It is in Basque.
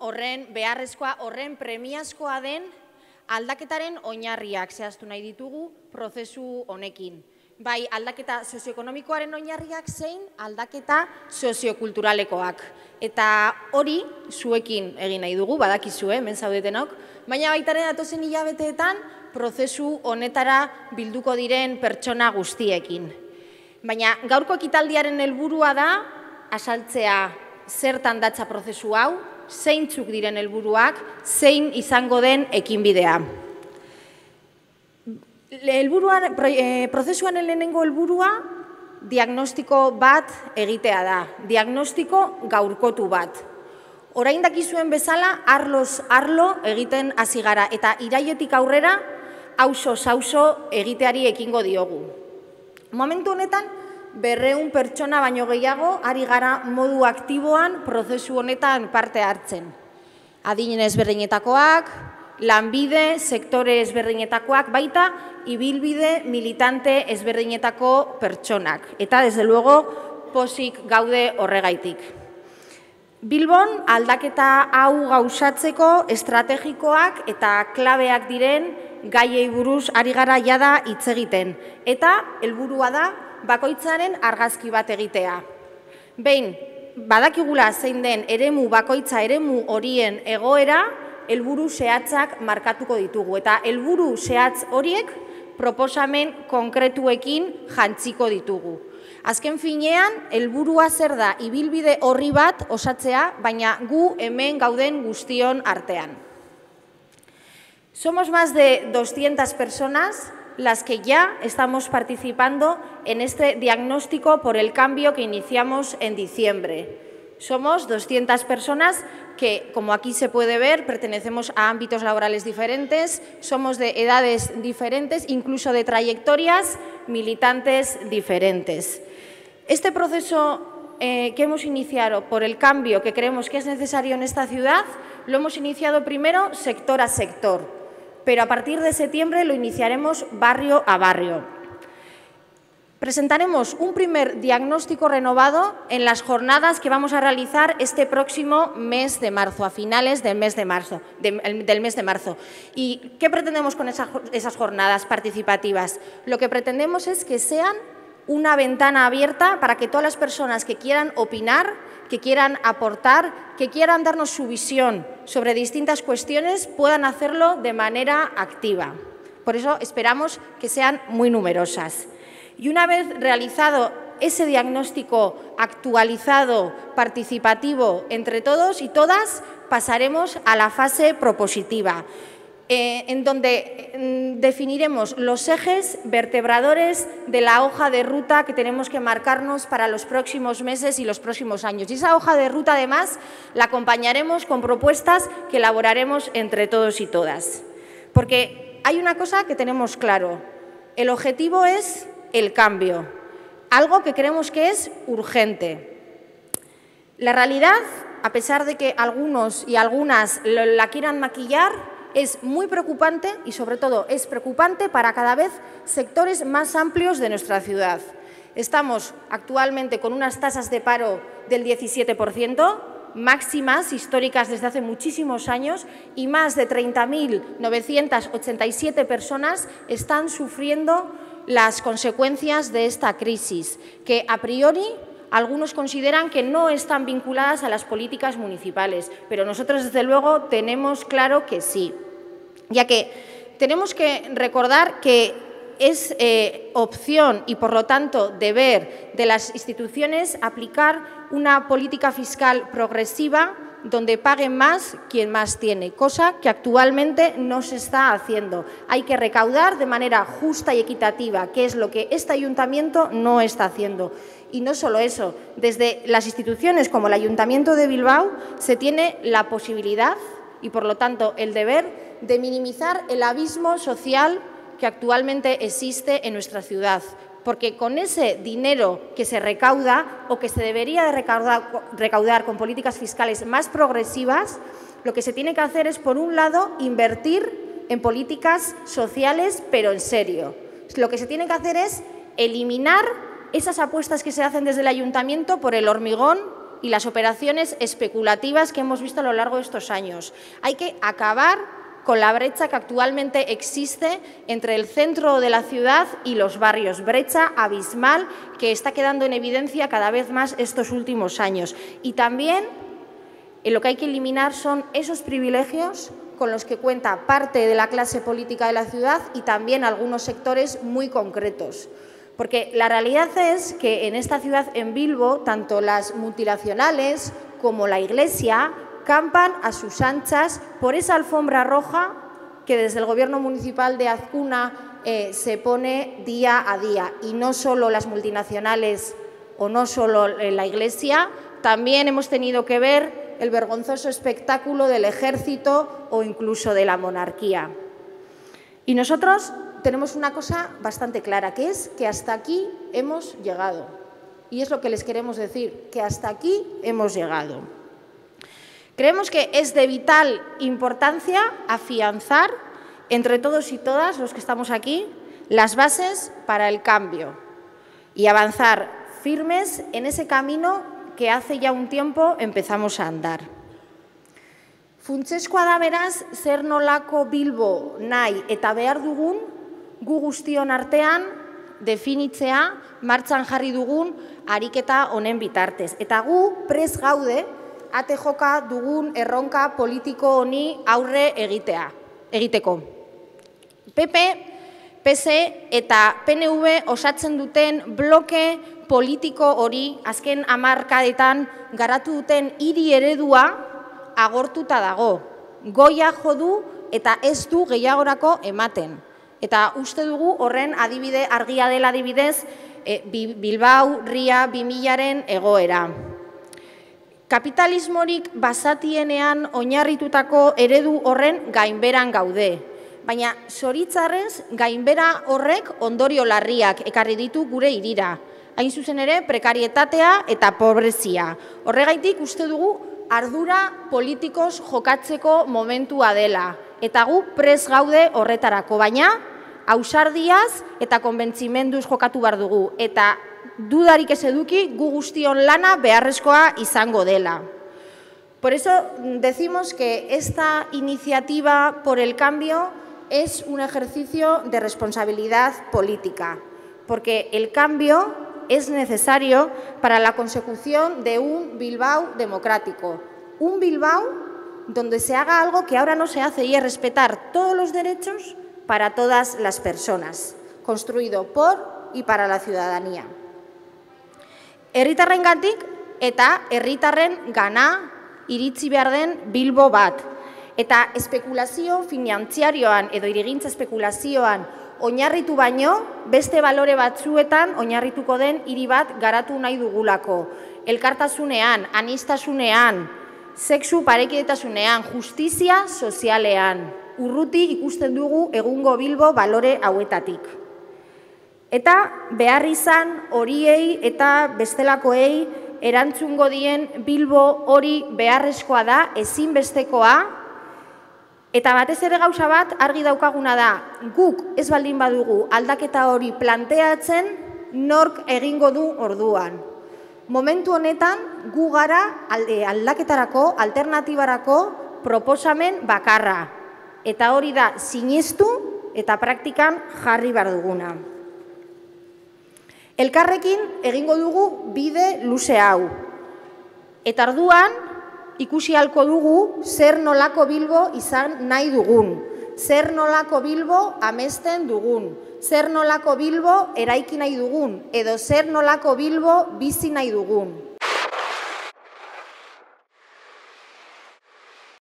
horren beharrezkoa, horren premiazkoa den aldaketaren oinarriak zehaztu nahi ditugu prozesu honekin. Bai, aldaketa sozioekonomikoaren oinarriak zein aldaketa soziokulturalekoak. Eta hori zuekin egin nahi dugu, badakizue, hemen zaudetenok, baina baitaren atozen hilabeteetan prozesu honetara bilduko diren pertsona guztiekin. Baina gaurko ekitaldiaren helburua da asaltzea zertan datza prozesu hau, zeintzuk diren helburuak, zein izango den ekinbidea. Helburuan, eh, prozesuan lehenengo helburua diagnostiko bat egitea da, diagnostiko gaurkotu bat. Orain dakizuen bezala, arloz arlo egiten hasi gara eta iraiotik aurrera, hauso sauso egiteari ekingo diogu. Momentu honetan, berreun pertsona baino gehiago ari gara modu aktiboan prozesu honetan parte hartzen. Adinen ezberdinetakoak, lanbide, sektore ezberdinetakoak, baita ibilbide militante ezberdinetako pertsonak. Eta, desde luego, posik gaude horregaitik. Bilbon aldaketa hau gauzatzeko estrategikoak eta klabeak diren gaiei buruz ari gara jada hitz egiten. Eta helburua da bakoitzaren argazki bat egitea. Behin, badakigula zein den eremu bakoitza eremu horien egoera, helburu zehatzak markatuko ditugu. Eta helburu zehatz horiek proposamen konkretuekin jantziko ditugu. Azken finean, helburua zer da, ibilbide horri bat osatzea, baina gu hemen gauden guztion artean. Somos más de 200 personas las que ya estamos participando en este diagnóstico por el cambio que iniciamos en diciembre. Somos 200 personas que, como aquí se puede ver, pertenecemos a ámbitos laborales diferentes, somos de edades diferentes, incluso de trayectorias militantes diferentes. Este proceso eh, que hemos iniciado por el cambio que creemos que es necesario en esta ciudad, lo hemos iniciado primero sector a sector pero a partir de septiembre lo iniciaremos barrio a barrio. Presentaremos un primer diagnóstico renovado en las jornadas que vamos a realizar este próximo mes de marzo, a finales del mes de marzo. del mes de marzo. ¿Y qué pretendemos con esas jornadas participativas? Lo que pretendemos es que sean una ventana abierta para que todas las personas que quieran opinar, que quieran aportar, que quieran darnos su visión sobre distintas cuestiones, puedan hacerlo de manera activa. Por eso esperamos que sean muy numerosas. Y una vez realizado ese diagnóstico actualizado, participativo entre todos y todas, pasaremos a la fase propositiva. Eh, en donde mm, definiremos los ejes vertebradores de la hoja de ruta que tenemos que marcarnos para los próximos meses y los próximos años. Y esa hoja de ruta, además, la acompañaremos con propuestas que elaboraremos entre todos y todas. Porque hay una cosa que tenemos claro, el objetivo es el cambio, algo que creemos que es urgente. La realidad, a pesar de que algunos y algunas la quieran maquillar, es muy preocupante y sobre todo es preocupante para cada vez sectores más amplios de nuestra ciudad. Estamos actualmente con unas tasas de paro del 17%, máximas históricas desde hace muchísimos años y más de 30.987 personas están sufriendo las consecuencias de esta crisis, que a priori algunos consideran que no están vinculadas a las políticas municipales, pero nosotros, desde luego, tenemos claro que sí, ya que tenemos que recordar que es eh, opción y, por lo tanto, deber de las instituciones aplicar una política fiscal progresiva donde pague más quien más tiene, cosa que actualmente no se está haciendo. Hay que recaudar de manera justa y equitativa, que es lo que este ayuntamiento no está haciendo. Y no solo eso, desde las instituciones como el Ayuntamiento de Bilbao se tiene la posibilidad y, por lo tanto, el deber de minimizar el abismo social que actualmente existe en nuestra ciudad, porque con ese dinero que se recauda o que se debería de recaudar, con políticas fiscales más progresivas, lo que se tiene que hacer es, por un lado, invertir en políticas sociales, pero en serio. Lo que se tiene que hacer es eliminar esas apuestas que se hacen desde el ayuntamiento por el hormigón y las operaciones especulativas que hemos visto a lo largo de estos años. Hay que acabar con la brecha que actualmente existe entre el centro de la ciudad y los barrios, brecha abismal que está quedando en evidencia cada vez más estos últimos años. Y también lo que hay que eliminar son esos privilegios con los que cuenta parte de la clase política de la ciudad y también algunos sectores muy concretos. Porque la realidad es que en esta ciudad, en Bilbo, tanto las multinacionales como la Iglesia campan a sus anchas por esa alfombra roja que desde el Gobierno municipal de Azcuna eh, se pone día a día. Y no solo las multinacionales o no solo la Iglesia, también hemos tenido que ver el vergonzoso espectáculo del ejército o incluso de la monarquía. Y nosotros tenemos una cosa bastante clara, que es que hasta aquí hemos llegado. Y es lo que les queremos decir, que hasta aquí hemos llegado. Creemos que es de vital importancia afianzar entre todos y todas los que estamos aquí las bases para el cambio y avanzar firmes en ese camino que hace ya un tiempo empezamos a andar. Funtzeskoa da beraz, bilbo nahi eta behar dugun, gu guztion artean definitzea martxan jarri dugun ariketa honen bitartez. Eta gu pres gaude ate joka dugun erronka politiko honi aurre egitea, egiteko. PP, PS eta PNV osatzen duten bloke politiko hori azken hamarkadetan garatu duten hiri eredua agortuta dago. Goia jodu eta ez du gehiagorako ematen. Eta uste dugu horren adibide argia dela adibidez e, Bilbao Ria 2000aren egoera. Kapitalismorik basatienean oinarritutako eredu horren gainberan gaude. Baina zoritzarrez gainbera horrek ondorio larriak ekarri ditu gure irira hain zuzen ere prekarietatea eta pobrezia. Horregaitik uste dugu ardura politikos jokatzeko momentua dela eta gu pres gaude horretarako, baina ausardiaz eta konbentzimenduz jokatu bar dugu eta dudarik ez eduki gu guztion lana beharrezkoa izango dela. Por eso decimos que esta iniciativa por el cambio es un ejercicio de responsabilidad política, porque el cambio es necesario para la consecución de un Bilbao democrático. Un Bilbao donde se haga algo que ahora no se hace y es respetar todos los derechos para todas las personas, construido por y para la ciudadanía. Herritarren gatik eta herritarren gana iritzi behar den Bilbo bat. Eta espekulazio finantziarioan edo irigintza espekulazioan oinarritu baino, beste balore batzuetan oinarrituko den hiri bat garatu nahi dugulako. Elkartasunean, anistasunean, sexu parekidetasunean, justizia sozialean. Urruti ikusten dugu egungo bilbo balore hauetatik. Eta behar izan horiei eta bestelakoei erantzungo dien bilbo hori beharrezkoa da ezinbestekoa Eta batez ere gauza bat argi daukaguna da, guk ez baldin badugu aldaketa hori planteatzen nork egingo du orduan. Momentu honetan gu gara aldaketarako, alternatibarako proposamen bakarra. Eta hori da sinistu eta praktikan jarri bar duguna. Elkarrekin egingo dugu bide luze hau. Eta orduan ikusi halko dugu zer nolako bilbo izan nahi dugun, zer nolako bilbo amesten dugun, zer nolako bilbo eraiki nahi dugun, edo zer nolako bilbo bizi nahi dugun.